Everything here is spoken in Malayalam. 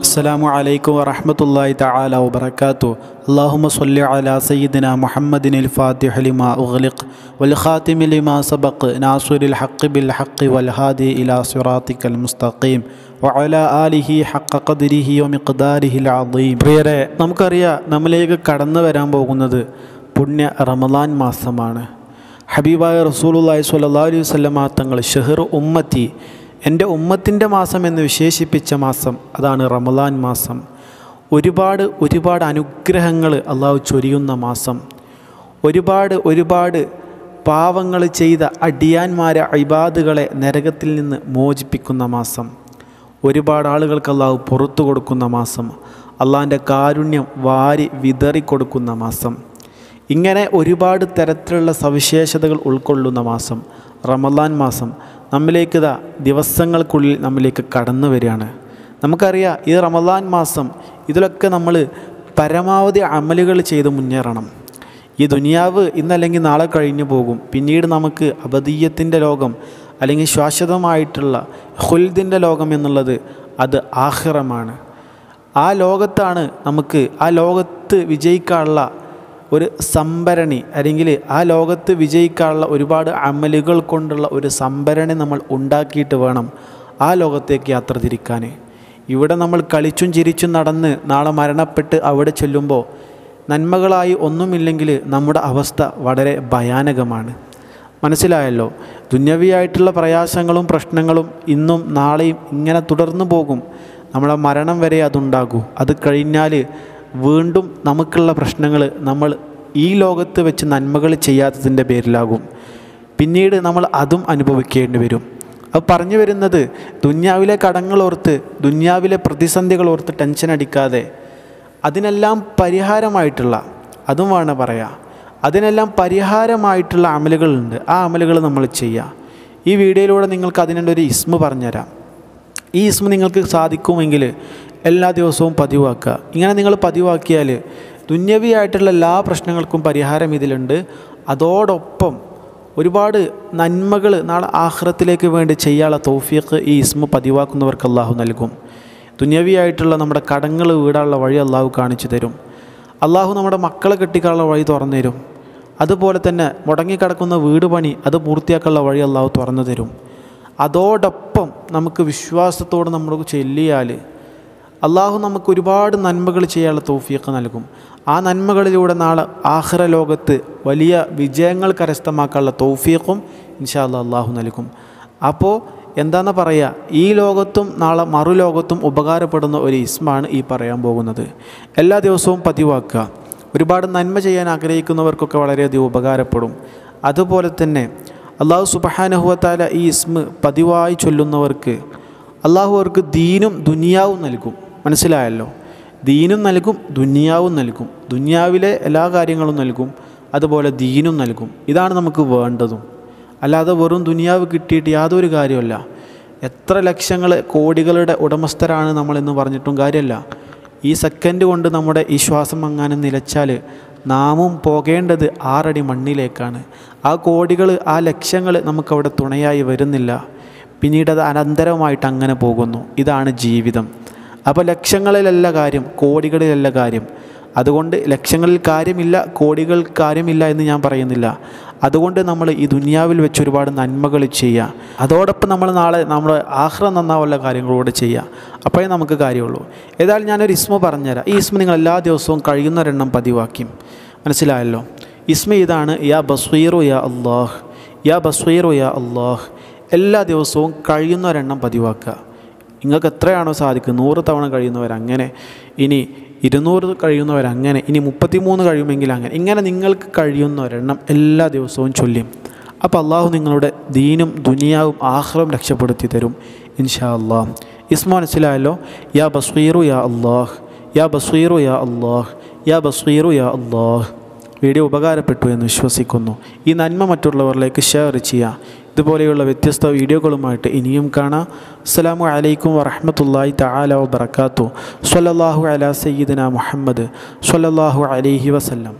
السلام عليكم ورحمة الله تعالى وبركاته اللهم صل على سيدنا محمد الفاتح لما أغلق والخاتم لما سبق ناصر الحق بالحق والهادي إلى صراطك المستقيم وعلى آله حق قدره ومقداره العظيم പ്രിയരെ നമുക്കറിയാം നമ്മിലേക്ക് കടന്നു വരാൻ പോകുന്നത് പുണ്യ റമദാൻ മാസമാണ് ഹബീബായ റസൂലുള്ളാഹി സ്വല്ലല്ലാഹു അലൈഹി വസല്ലമ തങ്ങൾ ഷെഹർ ഉമ്മത്തി എന്റെ ഉമ്മത്തിന്റെ മാസം എന്ന് വിശേഷിപ്പിച്ച മാസം അതാണ് റമദാൻ മാസം. ഒരുപാട് ഒരുപാട് അനുഗ്രഹങ്ങൾ അള്ളാഹു ചൊരിയുന്ന മാസം. ഒരുപാട് ഒരുപാട് പാവങ്ങൾ ചെയ്ത അടിയാന്മാരെ അഴിബാദുകളെ നരകത്തിൽ നിന്ന് മോചിപ്പിക്കുന്ന മാസം. ഒരുപാട് ആളുകൾക്ക് അള്ളാഹു പുറത്തു കൊടുക്കുന്ന മാസം. അള്ളാഹിന്റെ കാരുണ്യം വാരി വിതറിക്കൊടുക്കുന്ന മാസം. ഇങ്ങനെ ഒരുപാട് തരത്തിലുള്ള സവിശേഷതകൾ ഉൾക്കൊള്ളുന്ന മാസം റമദാൻ മാസം നമ്മിലേക്ക് ഇതാ ദിവസങ്ങൾക്കുള്ളിൽ നമ്മിലേക്ക് കടന്നു വരികയാണ്. നമുക്കറിയാം ഈ റമദാൻ മാസം ഇതിലൊക്കെ നമ്മൾ പരമാവധി അമലുകൾ ചെയ്ത് മുന്നേറണം. ഈ ദുനിയാവ് ഇന്നല്ലെങ്കിൽ നാളെ കഴിഞ്ഞു പോകും. പിന്നീട് നമുക്ക് അബദീയത്തിന്റെ ലോകം അല്ലെങ്കിൽ ശാശ്വതമായിട്ടുള്ള ഹുൽദിന്റെ ലോകം എന്നുള്ളത് അത് ആഹ്റമാണ്. ആ ലോകത്താണ് നമുക്ക് ആ ലോകത്ത് വിജയിക്കാനുള്ള ഒരു സംഭരണി അല്ലെങ്കിൽ ആ ലോകത്ത് വിജയിക്കാനുള്ള ഒരുപാട് അമലുകൾ കൊണ്ടുള്ള ഒരു സംഭരണി നമ്മൾ ഉണ്ടാക്കിയിട്ട് വേണം ആ ലോകത്തേക്ക് യാത്ര തിരിക്കാൻ. ഇവിടെ നമ്മൾ കളിച്ചും ചിരിച്ചും നടന്ന് നാളെ മരണപ്പെട്ട് അവിടെ ചെല്ലുമ്പോൾ നന്മകളായി ഒന്നുമില്ലെങ്കിൽ നമ്മുടെ അവസ്ഥ വളരെ ഭയാനകമാണ്. മനസ്സിലായല്ലോ? ദുന്യവിയായിട്ടുള്ള പ്രയാസങ്ങളും പ്രശ്നങ്ങളും ഇന്നും നാളെയും ഇങ്ങനെ തുടർന്നു പോകും. നമ്മളെ മരണം വരെ അതുണ്ടാകൂ. അത് കഴിഞ്ഞാൽ വീണ്ടും നമുക്കുള്ള പ്രശ്നങ്ങൾ നമ്മൾ ഈ ലോകത്ത് വെച്ച് നന്മകൾ ചെയ്യാത്തതിന്റെ പേരിലാകും. പിന്നീട് നമ്മൾ അതും അനുഭവിക്കേണ്ടി വരും. അത് പറഞ്ഞു വരുന്നത് ദുന്യാവിലെ കടങ്ങളോർത്ത് ദുന്യാവിലെ പ്രതിസന്ധികൾ ഓർത്ത് ടെൻഷൻ അടിക്കാതെ. അതിനെല്ലാം പരിഹാരമായിട്ടുള്ള അതും വേണം പറയാം. അതിനെല്ലാം പരിഹാരമായിട്ടുള്ള അമലുകളുണ്ട്. ആ അമലുകൾ നമ്മൾ ചെയ്യുക ഈ വീഡിയോയിലൂടെ നിങ്ങൾക്ക് അതിനുള്ള ഒരു ഇസ്മ പറഞ്ഞുതരാം. ഈ ഇസ്മ നിങ്ങൾക്ക് സാധിക്കുമെങ്കിൽ എല്ലാ ദിവസവും പതിവാക്കുക. ഇങ്ങനെ നിങ്ങൾ പതിവാക്കിയാൽ ദുന്യവിയായിട്ടുള്ള എല്ലാ പ്രശ്നങ്ങൾക്കും പരിഹാരം ഇതിലുണ്ട്. അതോടൊപ്പം ഒരുപാട് നന്മകൾ നാളെ ആഹ്റത്തിലേക്ക് വേണ്ടി ചെയ്യാനുള്ള തൗഫീഖ് ഈ ഇസ്മ പതിവാക്കുന്നവർക്ക് അള്ളാഹു നൽകും. ദുന്യവിയായിട്ടുള്ള നമ്മുടെ കടങ്ങൾ വീടാനുള്ള വഴി അള്ളാഹു കാണിച്ചു തരും. അള്ളാഹു നമ്മുടെ മക്കളെ കെട്ടിക്കാനുള്ള വഴി തുറന്നു തരും. അതുപോലെ തന്നെ മുടങ്ങിക്കിടക്കുന്ന വീട് പണി അത് പൂർത്തിയാക്കാനുള്ള വഴി അള്ളാഹു തുറന്നു തരും. അതോടൊപ്പം നമുക്ക് വിശ്വാസത്തോട് നമ്മൾ ചെല്ലിയാൽ അള്ളാഹു നമുക്ക് ഒരുപാട് നന്മകൾ ചെയ്യാനുള്ള തൗഫീഖ് നൽകും. ആ നന്മകളിലൂടെ നാളെ ആഹ്റ ലോകത്ത് വലിയ വിജയങ്ങൾ കരസ്ഥമാക്കാനുള്ള തൗഫീഖും ഇൻഷാ അല്ലാ അള്ളാഹു നൽകും. അപ്പോൾ എന്താണെന്ന് പറയുക ഈ ലോകത്തും നാളെ മറുലോകത്തും ഉപകാരപ്പെടുന്ന ഒരു ഇസ്മാണ് ഈ പറയാൻ പോകുന്നത്. എല്ലാ ദിവസവും പതിവാക്കുക. ഒരുപാട് നന്മ ചെയ്യാൻ ആഗ്രഹിക്കുന്നവർക്കൊക്കെ വളരെയധികം ഉപകാരപ്പെടും. അതുപോലെ തന്നെ അള്ളാഹു സുബഹാനഹുവത്താല ഈ ഇസ്മ പതിവായി ചൊല്ലുന്നവർക്ക് അള്ളാഹു അവർക്ക് ദീനും ദുനിയാവും നൽകും. മനസ്സിലായല്ലോ. ദീനും നൽകും ദുനിയാവും നൽകും. ദുനിയാവിലെ എല്ലാ കാര്യങ്ങളും നൽകും അതുപോലെ ദീനും നൽകും. ഇതാണ് നമുക്ക് വേണ്ടതും. അല്ലാതെ വെറും ദുനിയാവ് കിട്ടിയിട്ട് യാതൊരു കാര്യമല്ല എത്ര ലക്ഷങ്ങൾ കോടികളുടെ ഉടമസ്ഥരാണ് നമ്മളെന്ന് പറഞ്ഞിട്ടും കാര്യമല്ല. ഈ സെക്കൻഡ് കൊണ്ട് നമ്മുടെ ഈ ശ്വാസം അങ്ങാനും നിലച്ചാൽ നാമും പോകേണ്ടത് ആറടി മണ്ണിലേക്കാണ്. ആ കോടികൾ ആ ലക്ഷ്യങ്ങൾ നമുക്കവിടെ തുണയായി വരുന്നില്ല. പിന്നീട് അത് അനന്തരമായിട്ട് അങ്ങനെ പോകുന്നു. ഇതാണ് ജീവിതം. അപ്പോൾ ലക്ഷങ്ങളിലല്ല കാര്യം കോടികളിലല്ല കാര്യം. അതുകൊണ്ട് ലക്ഷങ്ങളിൽ കാര്യമില്ല കോടികൾ കാര്യമില്ല എന്ന് ഞാൻ പറയുന്നില്ല. അതുകൊണ്ട് നമ്മൾ ഈ ദുനിയാവിൽ വെച്ച് ഒരുപാട് നന്മകൾ ചെയ്യുക. അതോടൊപ്പം നമ്മൾ നാളെ നമ്മൾ ആഹ്റം നന്നാവുള്ള കാര്യങ്ങളൂടെ ചെയ്യുക. അപ്പോഴേ നമുക്ക് കാര്യമുള്ളൂ. ഏതായാലും ഞാനൊരു ഇസ്മ പറഞ്ഞുതരാം. ഈ ഇസ്മ നിങ്ങൾ എല്ലാ ദിവസവും കഴിയുന്നൊരെണ്ണം പതിവാക്കി. മനസ്സിലായല്ലോ? ഇസ്മ ഇതാണ് യാ ബസ്വീറു യാ അള്ളാഹ് യാ ബസ്വീറു യാ അള്ളാഹ് എല്ലാ ദിവസവും കഴിയുന്നൊരെണ്ണം പതിവാക്കുക. നിങ്ങൾക്ക് എത്രയാണോ സാധിക്കുക? നൂറ് തവണ കഴിയുന്നവരങ്ങനെ ഇനി ഇരുന്നൂറ് കഴിയുന്നവരങ്ങനെ ഇനി മുപ്പത്തിമൂന്ന് കഴിയുമെങ്കിൽ അങ്ങനെ. ഇങ്ങനെ നിങ്ങൾക്ക് കഴിയുന്ന ഒരെണ്ണം എല്ലാ ദിവസവും ചൊല്ലിയും അപ്പോൾ അള്ളാഹു നിങ്ങളുടെ ദീനും ദുനിയാവും ആഹ്റവും രക്ഷപ്പെടുത്തി തരും ഇൻഷാ അള്ളാഹ് ഇസ് മനസ്സിലായല്ലോ? യാ ബസ്വീറു യാ അള്ളാഹ് യാ ബസ്വീറു യാ അള്ളാഹ് യാ ബസ്വീറു യാ അള്ളാഹ് വീഡിയോ ഉപകാരപ്പെട്ടു എന്ന് വിശ്വസിക്കുന്നു. ഈ നന്മ മറ്റുള്ളവരിലേക്ക് ഷെയർ ചെയ്യുക. ഇതുപോലെയുള്ള വ്യത്യസ്ത വീഡിയോകളുമായിട്ട് ഇനിയും കാണാം. അസ്സലാമു അലൈക്കും വറഹമത്തല്ലാഹി തആല വബർക്കാത്തു സ്വല്ലല്ലാഹു അലാ സയ്യിദന മുഹമ്മദ് സ്വല്ലല്ലാഹു അലൈഹി വസല്ലം.